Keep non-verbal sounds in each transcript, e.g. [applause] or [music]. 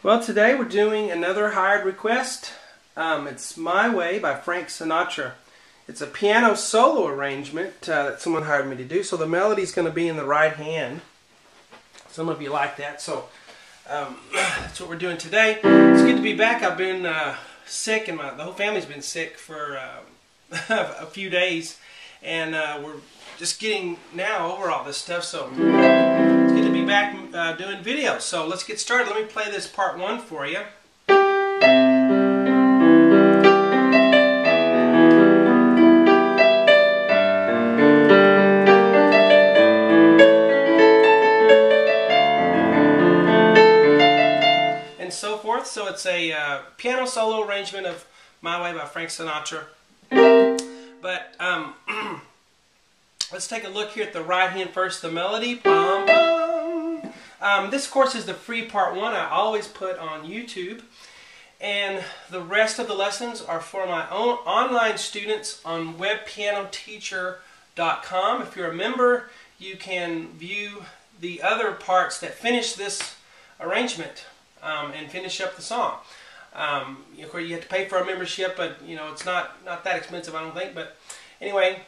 Well, today we're doing another hired request. Um, it's My Way by Frank Sinatra. It's a piano solo arrangement uh, that someone hired me to do, so the melody's going to be in the right hand. Some of you like that, so um, [clears throat] that's what we're doing today. It's good to be back. I've been uh, sick, and my, the whole family's been sick for uh, [laughs] a few days, and uh, we're just getting now over all this stuff, so back uh, doing videos. So let's get started. Let me play this part one for you. And so forth. So it's a uh, piano solo arrangement of My Way by Frank Sinatra. But um, [clears throat] Let's take a look here at the right hand first, the melody. Bum, bum. Um, this course is the free part one I always put on YouTube. And the rest of the lessons are for my own online students on webpianoteacher.com. If you're a member, you can view the other parts that finish this arrangement um, and finish up the song. Um, of course, you have to pay for a membership, but you know it's not not that expensive, I don't think. But anyway,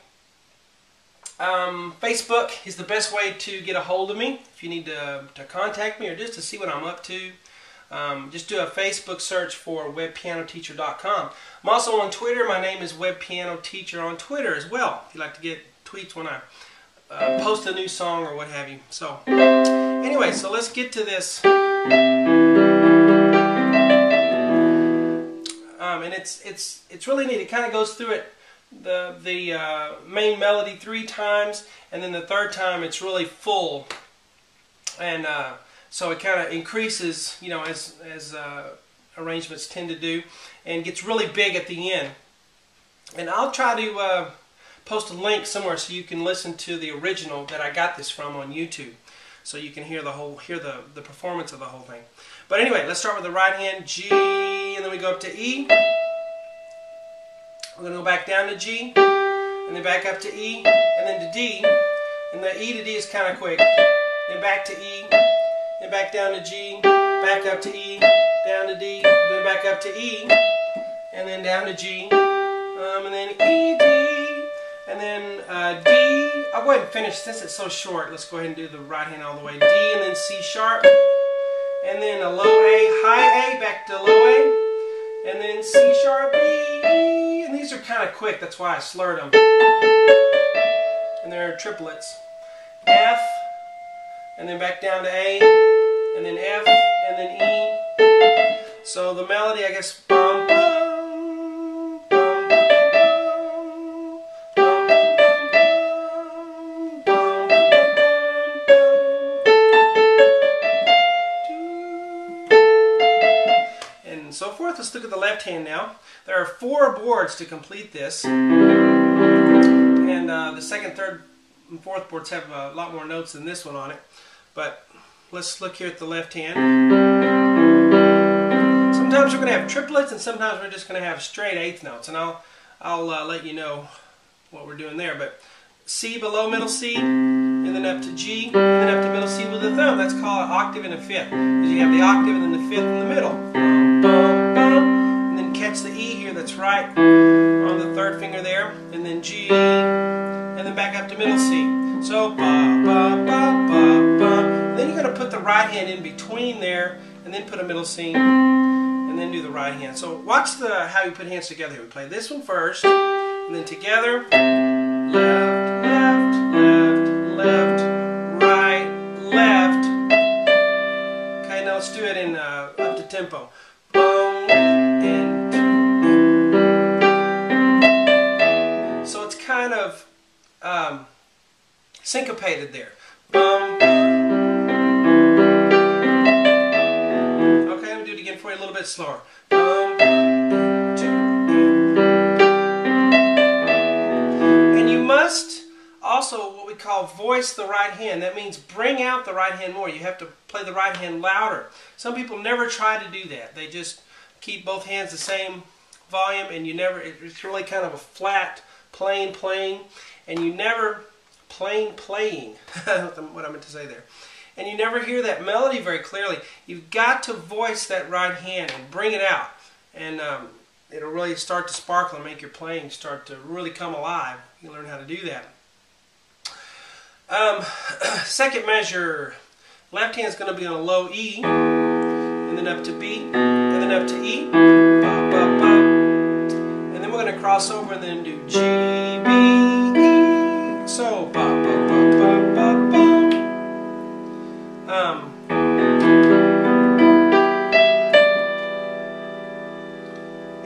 um, Facebook is the best way to get a hold of me if you need to, to contact me or just to see what I'm up to. Um, just do a Facebook search for webpianoteacher.com. I'm also on Twitter. My name is webpianoteacher on Twitter as well. If you like to get tweets when I uh, post a new song or what have you. So, anyway, so let's get to this. Um, and it's it's it's really neat. It kind of goes through it the the uh, main melody three times, and then the third time it's really full, and uh, so it kind of increases, you know, as as uh, arrangements tend to do, and gets really big at the end. And I'll try to uh, post a link somewhere so you can listen to the original that I got this from on YouTube, so you can hear the whole hear the the performance of the whole thing. But anyway, let's start with the right hand G, and then we go up to E. We're going to go back down to G, and then back up to E, and then to D. And the E to D is kind of quick. Then back to E, then back down to G, back up to E, down to D, then back up to E, and then down to G, um, and then E, D, and then uh, D. I'll go ahead and finish since it's so short. Let's go ahead and do the right hand all the way. D, and then C sharp, and then a low A, high A, back to low A, and then C sharp, E, and these are kind of quick, that's why I slurred them. And they're triplets. F, and then back down to A, and then F, and then E. So the melody, I guess, bum, bum, forth. Let's look at the left hand now. There are four boards to complete this. And uh, the second, third, and fourth boards have a lot more notes than this one on it. But let's look here at the left hand. Sometimes we're going to have triplets and sometimes we're just going to have straight eighth notes. And I'll, I'll uh, let you know what we're doing there. But C below middle C, and then up to G, and then up to middle C with the thumb. That's called an octave and a fifth. Because you have the octave and then the fifth in the middle. Right on the third finger there, and then G, and then back up to middle C. So, ba, ba, ba, ba, ba. Then you're going to put the right hand in between there, and then put a middle C, and then do the right hand. So watch the how you put hands together here. We play this one first, and then together, left, left, left, left, right, left. Okay, now let's do it in uh, up to tempo. Um, syncopated there. Okay, going to do it again for you a little bit slower. And you must also what we call voice the right hand. That means bring out the right hand more. You have to play the right hand louder. Some people never try to do that. They just keep both hands the same volume and you never, it's really kind of a flat, plain playing and you never plain playing, [laughs] what I meant to say there. and you never hear that melody very clearly. You've got to voice that right hand and bring it out. And um, it'll really start to sparkle and make your playing start to really come alive. You learn how to do that. Um, [clears throat] second measure, left hand is going to be on a low E, and then up to B, and then up to E, ba, ba, ba. Cross over then do G, B, E, so ba, ba, ba, ba, ba, ba. Um,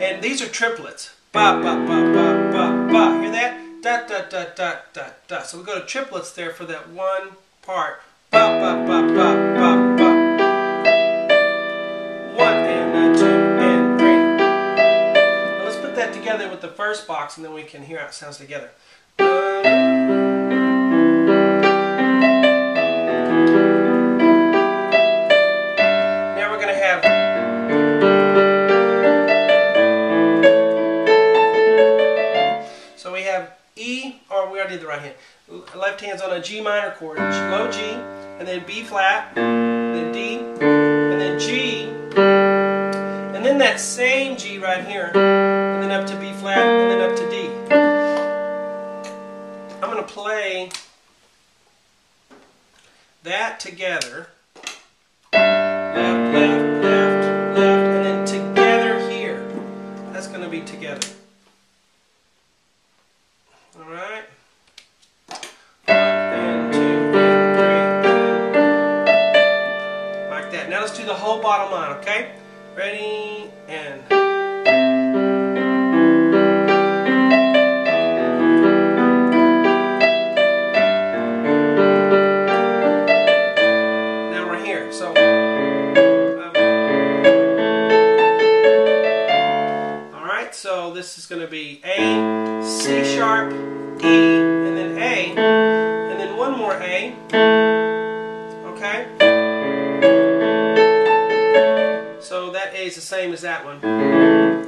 and these are triplets. Ba, ba, ba, ba, ba, ba. Hear that? Da, da, da, da, da, da. So we go to triplets there for that one part. Ba, ba, ba, ba, ba, Together with the first box and then we can hear how it sounds together. Now we're going to have So we have E, or we already did the right hand. Left hand's on a G minor chord, low G, and then B flat, then D, and then G, and then that same G right here, and then up to B flat, and then up to D. I'm going to play that together. Left, left, left, left, and then together here. That's going to be together. Alright. Like that. Now let's do the whole bottom line, okay? Ready and now we're here. So um, Alright, so this is going to be A, C sharp, E, and then A, and then one more A. Is the same as that one.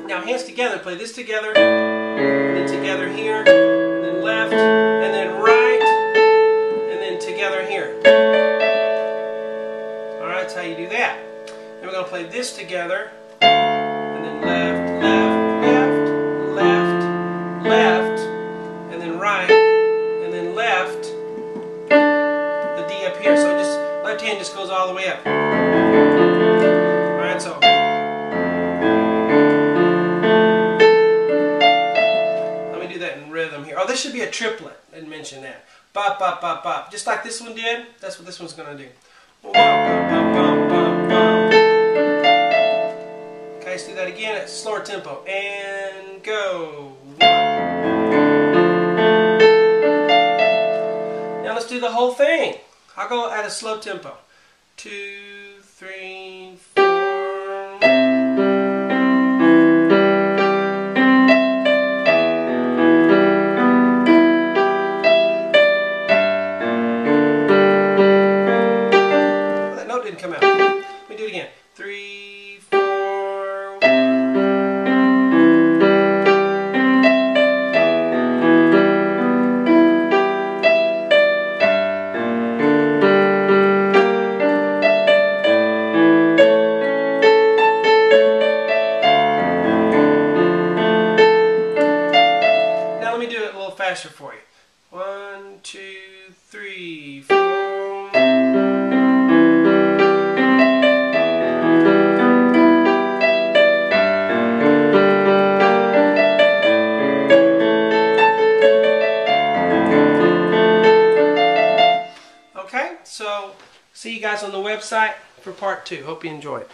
Now hands together, play this together, then together here, and then left, and then right, and then together here. Alright, that's how you do that. Then we're going to play this together, rhythm here. Oh, this should be a triplet. Didn't mention that. Bop, bop, bop, bop. Just like this one did, that's what this one's going to do. Okay, let's do that again at slower tempo. And go. Now let's do the whole thing. I'll go at a slow tempo. Two, website for part two. Hope you enjoy it.